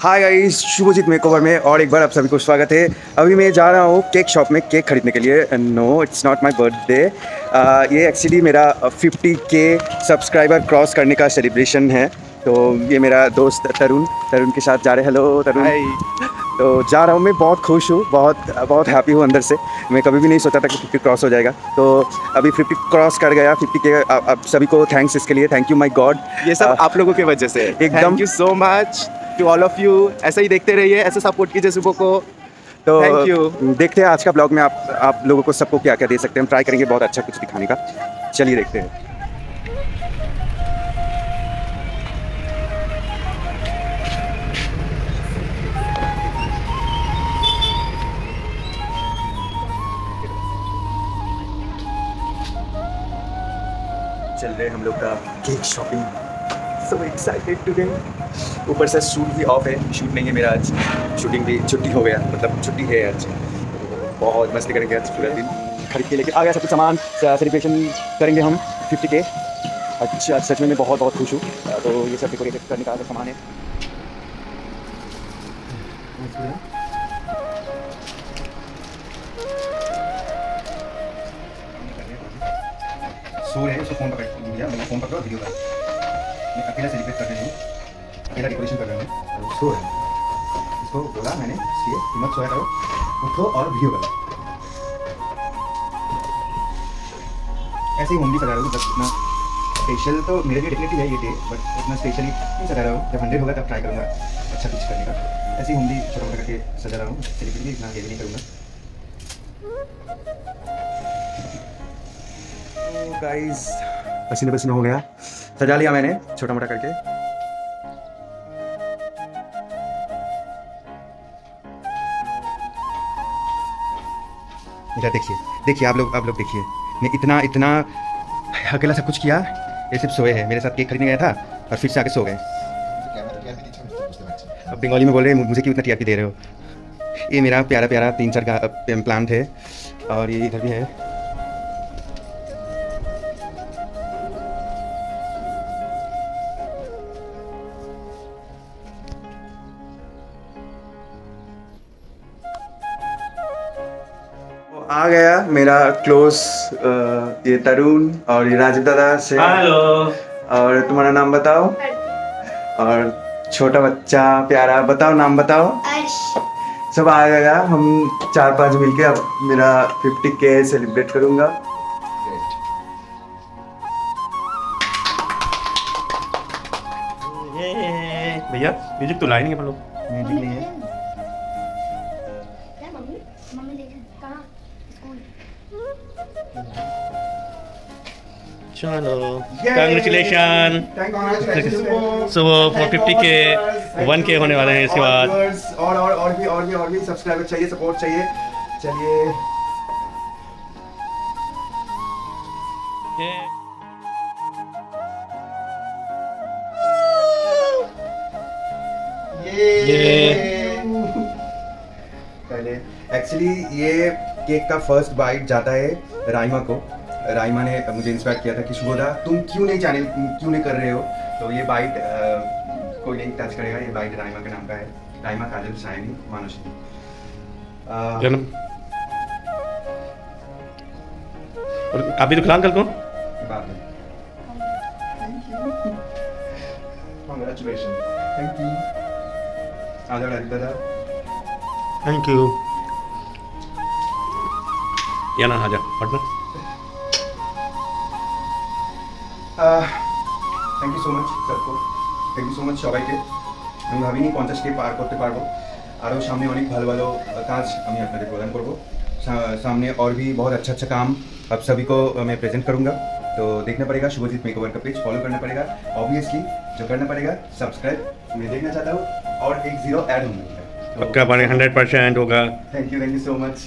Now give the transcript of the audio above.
Hi guys Subhajit makeover में और एक बार आप सभी को स्वागत है। अभी मैं जा रहा हूँ केक शॉप में केक खरीदने के लिए। No it's not my birthday ये एक्चुअली मेरा 50 के सब्सक्राइबर क्रॉस करने का सेलिब्रेशन है। तो ये मेरा दोस्त तरुण तरुण के साथ जा रहे हेलो तरुण। तो जा रहा हूँ मैं बहुत खुश हूँ बहुत बहुत हैप्पी हूँ अंदर से। मैं कभी भी नहीं सोचा था कि फिफ्टी क्रॉस हो जाएगा। तो अभी फिफ्टी क्रॉस कर गया फिफ्टी के आप सभी को थैंक्स इसके लिए। थैंक यू माई गॉड ये सब आप लोगों की वजह से। एकदम। Thank you so much to all of you ऐसा ही देखते रहिए ऐसे सपोर्ट कीजिए सुबह को। तो you. देखते हैं आज का ब्लॉग में आप आप लोगों को सबको क्या क्या दे सकते हैं। हम ट्राई करेंगे बहुत अच्छा कुछ दिखाने का। चलिए देखते हैं। चल रहे हम लोग का cake shopping so excited today ऊपर से शूट भी ऑफ़ है शूट नहीं है मेरा आज। शूटिंग भी छुट्टी हो गया मतलब छुट्टी है आज। बहुत मस्ती करेंगे आज पूरा दिन। खरीद के लेके आ गया सब सामान सेलिब्रेशन करेंगे हम फिफ्टी के अच्छा सच में मैं बहुत बहुत खुश हूँ। तो ये सब डेकोरेट करने का सामान है। सो रहे हैं, उसको फ़ोन पकड़ दिया मैंने फ़ोन पकड़ा वीडियो बना मैं अकेला सेलिब्रेट कर रही हूँ। अकेला डेकोरेशन कर रहा हूँ। और है। इसको बोला मैंने इसलिए कि मत सोया करो। उठो और वीडियो बना ऐसे ही होमली सजा रहा हूँ बस इतना स्पेशल तो मेरे लिए डेफिनेटली है ये डे बट इतना स्पेशली नहीं सजा रहा हूँ। जब हंड्रेड होगा तब ट्राई करूँगा अच्छा कुछ करने का। ऐसे ही होमली छोटा मोटा करके सजा रहा हूँ। सेलिब्रेट भी इतना हेवी नहीं करूँगा। गाइस पसीने पसीने हो गया। सजा लिया मैंने छोटा मोटा करके। इधर देखिए। देखिए, आप लोग आप लोग देखिए। मैं इतना इतना अकेला सब कुछ किया? ये सिर्फ़ सोए हैं। मेरे साथ केक खरीदने गया था और फिर से आके सो गए। अब बंगाली में बोल रहे मुझे क्यों इतना टीआरपी दे रहे हो? ये मेरा प्यारा प्यारा तीन चार का प्लांट है और ये इधर भी है। आ गया मेरा क्लोज ये तरुण और ये राजीव दादा से। हेलो और तुम्हारा नाम बताओ। और छोटा बच्चा प्यारा बताओ नाम बताओ। सब आ गया हम चार पाँच मिलके अब मेरा फिफ्टी के सेलिब्रेट करूँगा। भैया म्यूज़िक तो लाए नहीं अपन लोग। म्यूज़िक नहीं है। चलो कंग्रेचुलेशन सो फोर फिफ्टी के वन के होने वाले हैं इसके बाद। और और और भी और भी और भी सब्सक्राइबर चाहिए सपोर्ट चाहिए। चलिए। ये। पहले एक्चुअली ये केक का फ़र्स्ट बाइट जाता है राइमा को। राइमा ने मुझे इंस्पायर किया था कि शुभोदा तुम क्यों नहीं चैनल क्यों नहीं कर रहे हो? तो ये बाइट कोई नहीं टच करेगा? ये बाइट राइमा के नाम का है। राइमा काजल सायनी मानुषी। जन्म। और अभी तो खिलान कल को? बाद में कॉन्ग्रेचुलेशन थैंक यू आ जाओ दादा। थैंक यू या ना आजा पढ़ना থ্যাংক ইউ সো মাচ স্যারকো থ্যাংক ইউ সো মাচ সবাইকে আমি ভাবিনি পঞ্চাশকে পার করতে পারবো আরও সামনে অনেক ভালো ভালো কাজ আমি আপনাদের প্রদান করবো सा- सामने और भी बहुत अच्छा अच्छा काम आप सभी को मैं प्रेजेंट करूंगा तो देखना पड़ेगा शुभजीत मेकओवर का पेज फॉलो करना पड़ेगा ऑब्वियसली जो करना पड़ेगा सब्सक्राइब मैं देखना चाहता हूँ और एक जीरो ऐड होना पक्का बने हंड्रेड परसेंट होगा thank you thank you so much